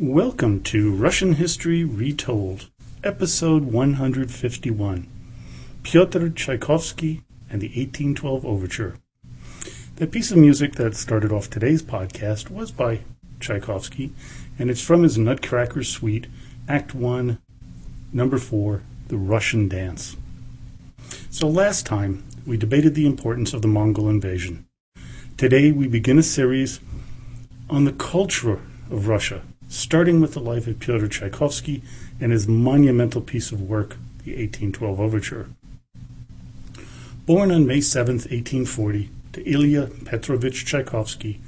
Welcome to Russian History Retold, episode 151 Pyotr Tchaikovsky and the 1812 Overture. The piece of music that started off today's podcast was by Tchaikovsky, and it's from his Nutcracker Suite, Act 1, Number 4, The Russian Dance. So last time, we debated the importance of the Mongol invasion. Today, we begin a series on the culture of Russia, starting with the life of Pyotr Tchaikovsky and his monumental piece of work, the 1812 Overture. Born on May 7, 1840, to Ilya Petrovich Tchaikovsky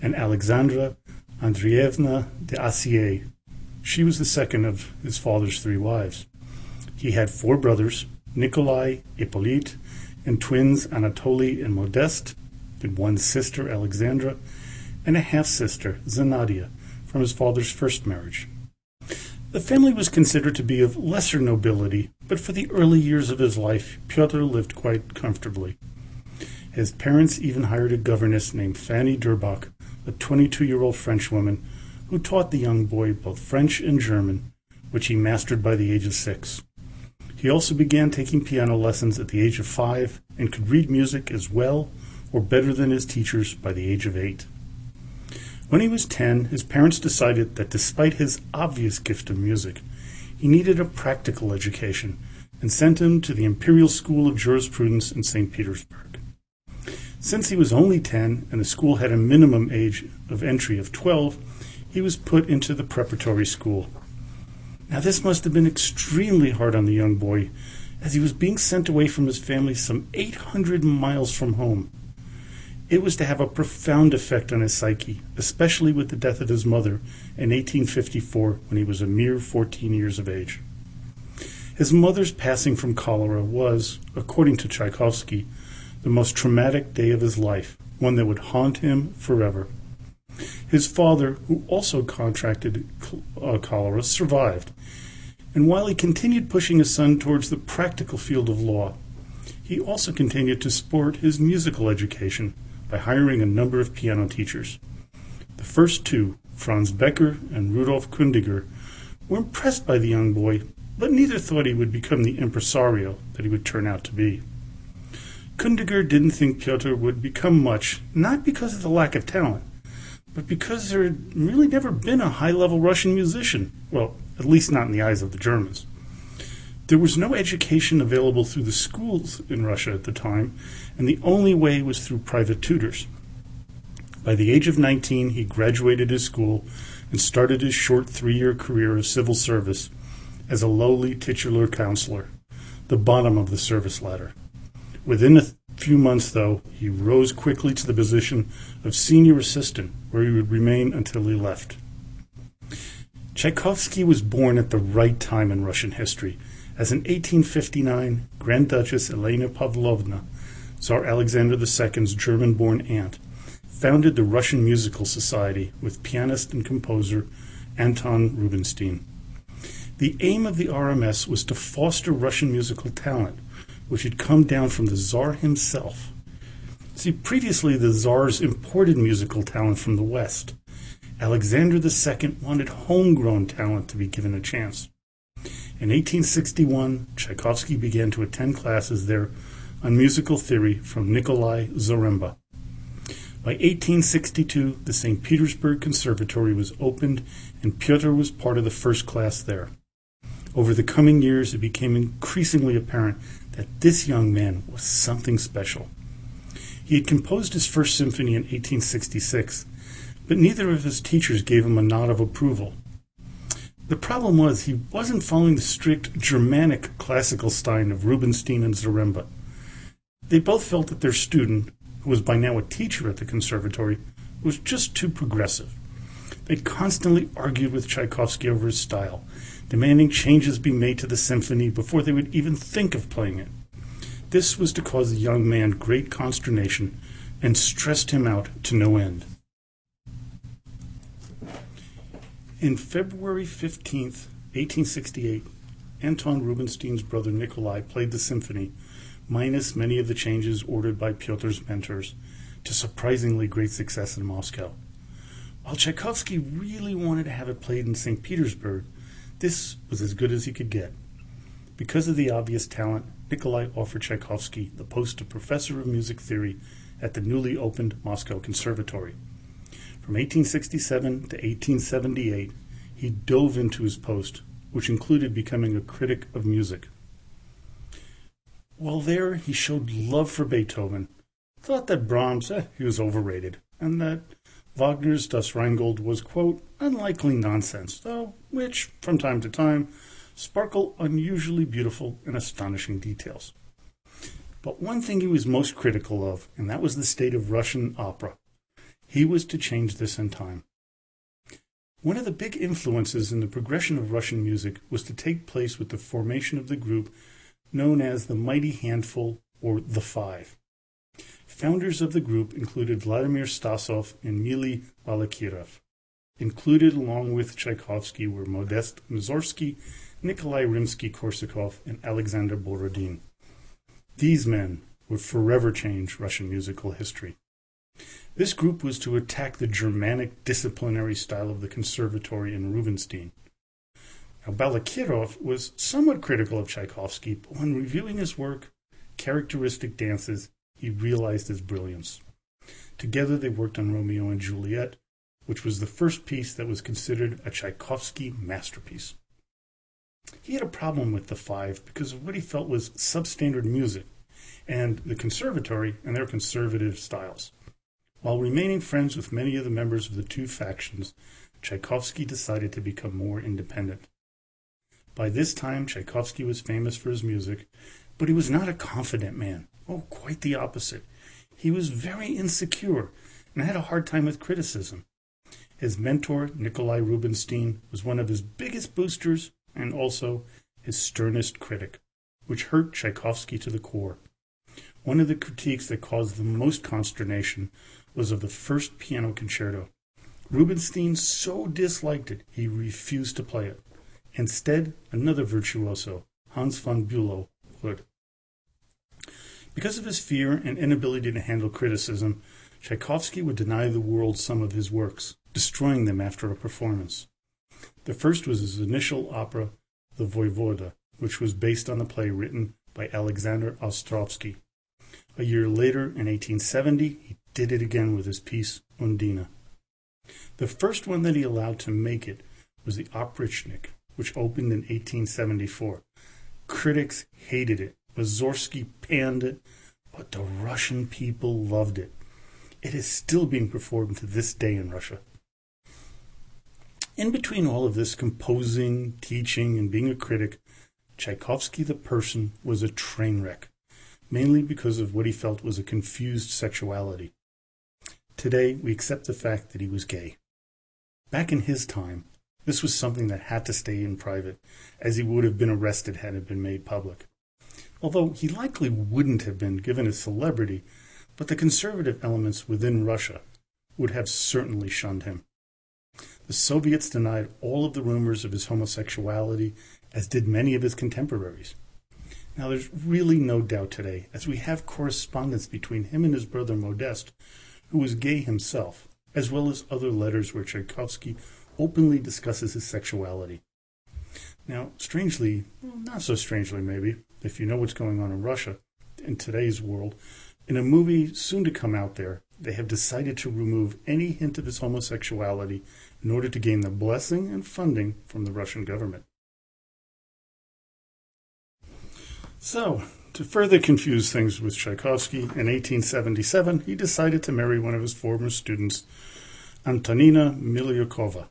and Alexandra Andreevna d'Assier, she was the second of his father's three wives. He had four brothers, Nikolai, Hippolyte, and twins Anatoly and Modeste, and one sister, Alexandra, and a half sister, Zanadia, from his father's first marriage. The family was considered to be of lesser nobility, but for the early years of his life, Pyotr lived quite comfortably. His parents even hired a governess named Fanny Durbach, a 22 year old Frenchwoman, who taught the young boy both French and German, which he mastered by the age of six. He also began taking piano lessons at the age of five and could read music as well or better than his teachers by the age of eight. When he was 10, his parents decided that despite his obvious gift of music, he needed a practical education and sent him to the Imperial School of Jurisprudence in St. Petersburg. Since he was only 10 and the school had a minimum age of entry of 12, he was put into the preparatory school. Now, this must have been extremely hard on the young boy, as he was being sent away from his family some 800 miles from home. It was to have a profound effect on his psyche, especially with the death of his mother in 1854 when he was a mere 14 years of age. His mother's passing from cholera was, according to Tchaikovsky, the most traumatic day of his life, one that would haunt him forever. His father, who also contracted uh, cholera, survived, and while he continued pushing his son towards the practical field of law, he also continued to support his musical education by hiring a number of piano teachers. The first two, Franz Becker and Rudolf Kündinger, were impressed by the young boy, but neither thought he would become the impresario that he would turn out to be. Kündinger didn't think Pyotr would become much, not because of the lack of talent, but because there had really never been a high level Russian musician. Well, at least not in the eyes of the Germans. There was no education available through the schools in Russia at the time, and the only way was through private tutors. By the age of 19, he graduated his school and started his short three year career of civil service as a lowly titular counselor, the bottom of the service ladder. Within a few months, though, he rose quickly to the position of senior assistant, where he would remain until he left. Tchaikovsky was born at the right time in Russian history as in 1859, Grand Duchess Elena Pavlovna, Tsar Alexander II's German born aunt, founded the Russian Musical Society with pianist and composer Anton Rubinstein. The aim of the RMS was to foster Russian musical talent, which had come down from the Tsar himself. See, previously the Tsars imported musical talent from the West. Alexander II wanted homegrown talent to be given a chance. In 1861, Tchaikovsky began to attend classes there on musical theory from Nikolai Zaremba. By 1862, the St. Petersburg Conservatory was opened, and Pyotr was part of the first class there. Over the coming years, it became increasingly apparent that this young man was something special. He had composed his first symphony in 1866, but neither of his teachers gave him a nod of approval. The problem was he wasn't following the strict Germanic classical style of Rubinstein and Zaremba. They both felt that their student, who was by now a teacher at the conservatory, was just too progressive. They constantly argued with Tchaikovsky over his style, demanding changes be made to the symphony before they would even think of playing it. This was to cause the young man great consternation and stressed him out to no end. In February 15, 1868, Anton Rubinstein's brother Nikolai played the symphony, minus many of the changes ordered by Pyotr's mentors, to surprisingly great success in Moscow. While Tchaikovsky really wanted to have it played in St. Petersburg, this was as good as he could get. Because of the obvious talent, Nikolai offered Tchaikovsky the post of professor of music theory at the newly opened Moscow Conservatory. From 1867 to 1878, he dove into his post, which included becoming a critic of music. While there, he showed love for Beethoven, thought that Brahms, eh, he was overrated, and that Wagner's Das Rheingold was, quote, unlikely nonsense, though which, from time to time, sparkle unusually beautiful and astonishing details. But one thing he was most critical of, and that was the state of Russian opera. He was to change this in time. One of the big influences in the progression of Russian music was to take place with the formation of the group known as the Mighty Handful or the Five. Founders of the group included Vladimir Stasov and Mily Balakirev. Included along with Tchaikovsky were Modest Mussorgsky, Nikolai Rimsky-Korsakov, and Alexander Borodin. These men would forever change Russian musical history. This group was to attack the Germanic disciplinary style of the conservatory in Rubinstein. Now, Balakirev was somewhat critical of Tchaikovsky, but when reviewing his work, characteristic dances, he realized his brilliance. Together they worked on Romeo and Juliet, which was the first piece that was considered a Tchaikovsky masterpiece. He had a problem with the five because of what he felt was substandard music and the conservatory and their conservative styles. While remaining friends with many of the members of the two factions, Tchaikovsky decided to become more independent. By this time, Tchaikovsky was famous for his music, but he was not a confident man. Oh, quite the opposite. He was very insecure and had a hard time with criticism. His mentor, Nikolai Rubinstein, was one of his biggest boosters and also his sternest critic, which hurt Tchaikovsky to the core. One of the critiques that caused the most consternation was of the first piano concerto. Rubinstein so disliked it he refused to play it. Instead, another virtuoso, Hans von Bülow, would. Because of his fear and inability to handle criticism, Tchaikovsky would deny the world some of his works, destroying them after a performance. The first was his initial opera, The Voivode, which was based on the play written by Alexander Ostrovsky. A year later, in 1870, he did it again with his piece Undina. The first one that he allowed to make it was the Oprichnik, which opened in 1874. Critics hated it. Mussorgsky panned it, but the Russian people loved it. It is still being performed to this day in Russia. In between all of this composing, teaching, and being a critic, Tchaikovsky the person was a train wreck, mainly because of what he felt was a confused sexuality. Today, we accept the fact that he was gay. Back in his time, this was something that had to stay in private, as he would have been arrested had it been made public. Although he likely wouldn't have been given his celebrity, but the conservative elements within Russia would have certainly shunned him. The Soviets denied all of the rumors of his homosexuality, as did many of his contemporaries. Now, there's really no doubt today, as we have correspondence between him and his brother Modest, who was gay himself, as well as other letters where Tchaikovsky openly discusses his sexuality. Now, strangely, well, not so strangely maybe, if you know what's going on in Russia in today's world, in a movie soon to come out there, they have decided to remove any hint of his homosexuality in order to gain the blessing and funding from the Russian government. So, to further confuse things with Tchaikovsky, in 1877 he decided to marry one of his former students, Antonina Milyukova.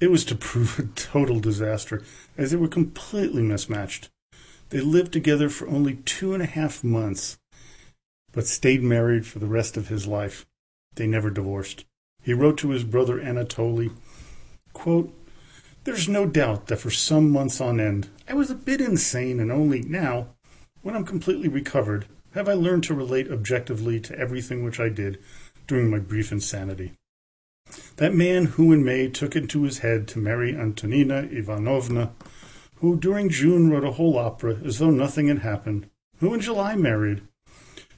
It was to prove a total disaster, as they were completely mismatched. They lived together for only two and a half months, but stayed married for the rest of his life. They never divorced. He wrote to his brother Anatoly, quote, There's no doubt that for some months on end I was a bit insane, and only now, when I'm completely recovered, have I learned to relate objectively to everything which I did during my brief insanity. That man who in May took into his head to marry Antonina Ivanovna, who during June wrote a whole opera as though nothing had happened, who in July married,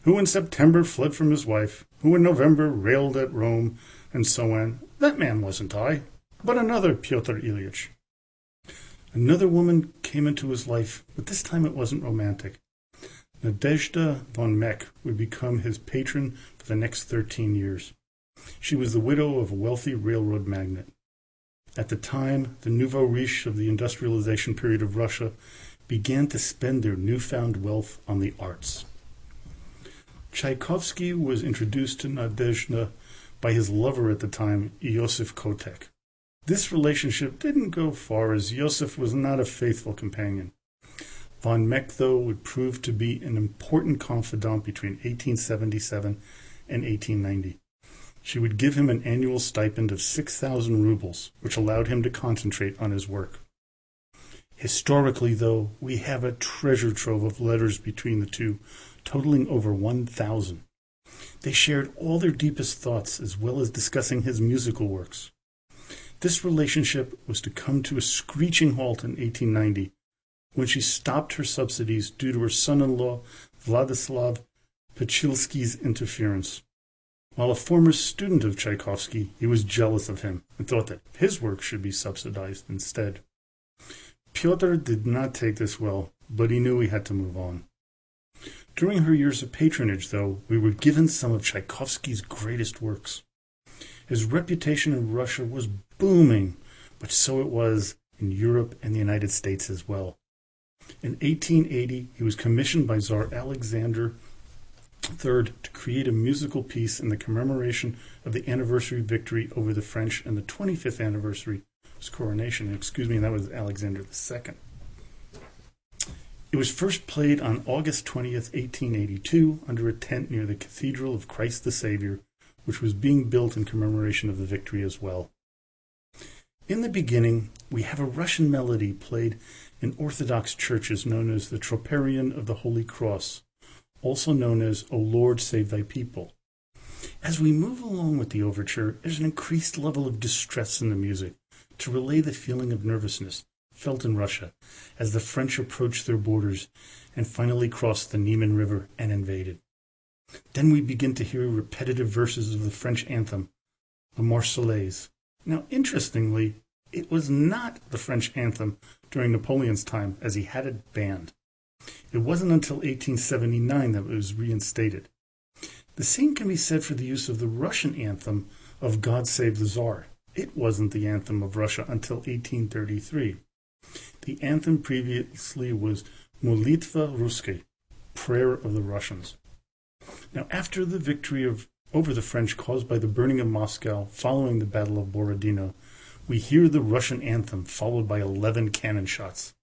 who in September fled from his wife, who in November railed at Rome, and so on. That man wasn't I, but another Pyotr Ilyich. Another woman came into his life, but this time it wasn't romantic. Nadezhda von Meck would become his patron for the next 13 years. She was the widow of a wealthy railroad magnate. At the time, the nouveau riche of the industrialization period of Russia began to spend their newfound wealth on the arts. Tchaikovsky was introduced to Nadezhda by his lover at the time, Iosif Kotek. This relationship didn't go far as Iosif was not a faithful companion. Von Meck, though, would prove to be an important confidant between 1877 and 1890. She would give him an annual stipend of 6,000 rubles, which allowed him to concentrate on his work. Historically, though, we have a treasure trove of letters between the two, totaling over 1,000. They shared all their deepest thoughts as well as discussing his musical works. This relationship was to come to a screeching halt in 1890 when she stopped her subsidies due to her son in law, Vladislav Pachulski's interference. While a former student of Tchaikovsky, he was jealous of him and thought that his work should be subsidized instead. Pyotr did not take this well, but he knew he had to move on. During her years of patronage, though, we were given some of Tchaikovsky's greatest works. His reputation in Russia was booming, but so it was in Europe and the United States as well. In 1880, he was commissioned by Tsar Alexander III to create a musical piece in the commemoration of the anniversary victory over the French and the 25th anniversary of his coronation. Excuse me, that was Alexander II. It was first played on August 20th, 1882, under a tent near the Cathedral of Christ the Savior, which was being built in commemoration of the victory as well. In the beginning, we have a Russian melody played in Orthodox churches known as the Troparion of the Holy Cross, also known as O Lord, Save Thy People. As we move along with the overture, there's an increased level of distress in the music to relay the feeling of nervousness felt in Russia as the French approached their borders and finally crossed the Niemen River and invaded. Then we begin to hear repetitive verses of the French anthem, the Marseillaise. Now, interestingly, it was not the French anthem during Napoleon's time, as he had it banned. It wasn't until 1879 that it was reinstated. The same can be said for the use of the Russian anthem of God Save the Tsar. It wasn't the anthem of Russia until 1833. The anthem previously was Molitva Russky, Prayer of the Russians. Now, after the victory of, over the French caused by the burning of Moscow following the Battle of Borodino, we hear the Russian anthem followed by 11 cannon shots.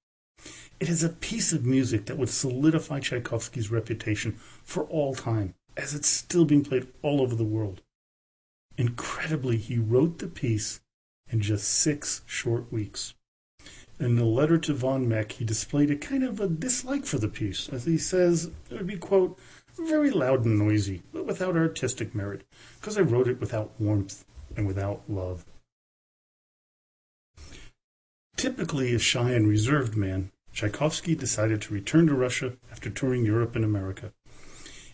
It is a piece of music that would solidify Tchaikovsky's reputation for all time, as it's still being played all over the world. Incredibly, he wrote the piece in just six short weeks. In a letter to von Meck, he displayed a kind of a dislike for the piece, as he says it would be, quote, very loud and noisy, but without artistic merit, because I wrote it without warmth and without love. Typically a shy and reserved man, Tchaikovsky decided to return to Russia after touring Europe and America.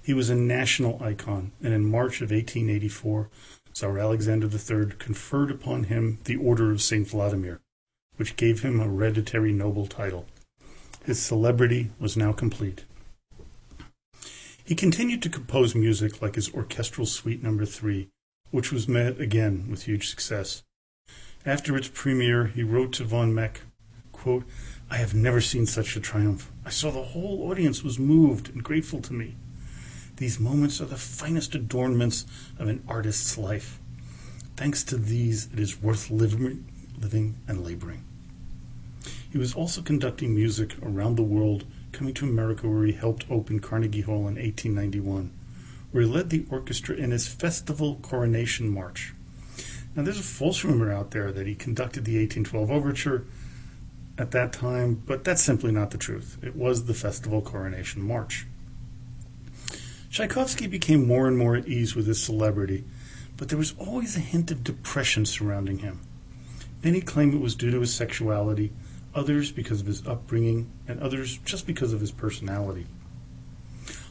He was a national icon, and in March of 1884, Tsar Alexander III conferred upon him the Order of St. Vladimir, which gave him a hereditary noble title. His celebrity was now complete. He continued to compose music like his orchestral suite number 3, which was met again with huge success. After its premiere, he wrote to von Meck, quote, I have never seen such a triumph. I saw the whole audience was moved and grateful to me. These moments are the finest adornments of an artist's life. Thanks to these, it is worth living, living and laboring. He was also conducting music around the world, coming to America where he helped open Carnegie Hall in 1891, where he led the orchestra in his festival coronation march. Now, there's a false rumor out there that he conducted the 1812 overture at that time, but that's simply not the truth. It was the festival coronation march. Tchaikovsky became more and more at ease with his celebrity, but there was always a hint of depression surrounding him. Many claim it was due to his sexuality, others because of his upbringing, and others just because of his personality.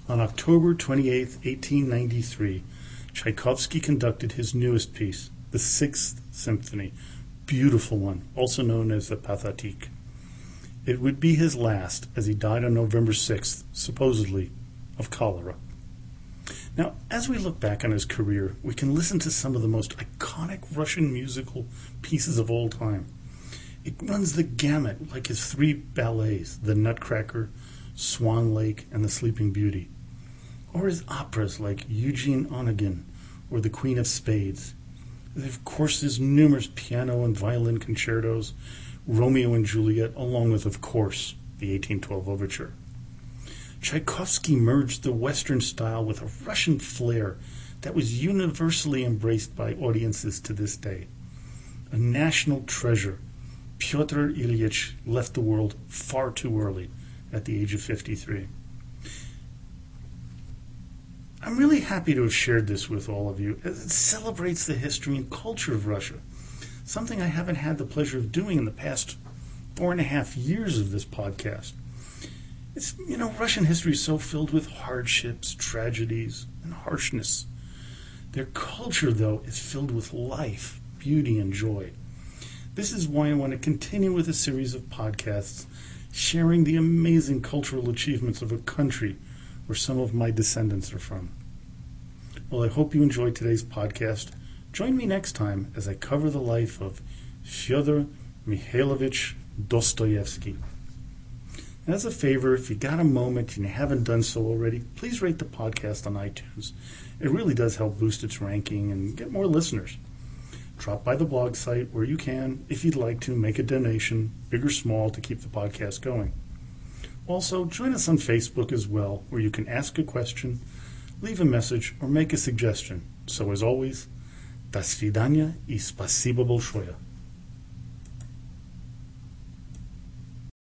On October 28, 1893, Tchaikovsky conducted his newest piece, the Sixth Symphony, beautiful one, also known as the Pathétique. It would be his last, as he died on November 6th, supposedly, of cholera. Now, as we look back on his career, we can listen to some of the most iconic Russian musical pieces of all time. It runs the gamut, like his three ballets, The Nutcracker, Swan Lake, and The Sleeping Beauty, or his operas like Eugene Onegin or The Queen of Spades. Of course, his numerous piano and violin concertos, Romeo and Juliet, along with, of course, the 1812 Overture. Tchaikovsky merged the Western style with a Russian flair that was universally embraced by audiences to this day. A national treasure, Pyotr Ilyich left the world far too early at the age of 53. I'm really happy to have shared this with all of you. It celebrates the history and culture of Russia, something I haven't had the pleasure of doing in the past four and a half years of this podcast. It's, you know, Russian history is so filled with hardships, tragedies, and harshness. Their culture, though, is filled with life, beauty, and joy. This is why I want to continue with a series of podcasts sharing the amazing cultural achievements of a country where some of my descendants are from. Well, I hope you enjoyed today's podcast. Join me next time as I cover the life of Fyodor Mikhailovich Dostoevsky. As a favor, if you got a moment and you haven't done so already, please rate the podcast on iTunes. It really does help boost its ranking and get more listeners Drop by the blog site where you can, if you'd like to, make a donation, big or small, to keep the podcast going. Also, join us on Facebook as well, where you can ask a question, leave a message, or make a suggestion. So, as always, до свидания и спасибо большое.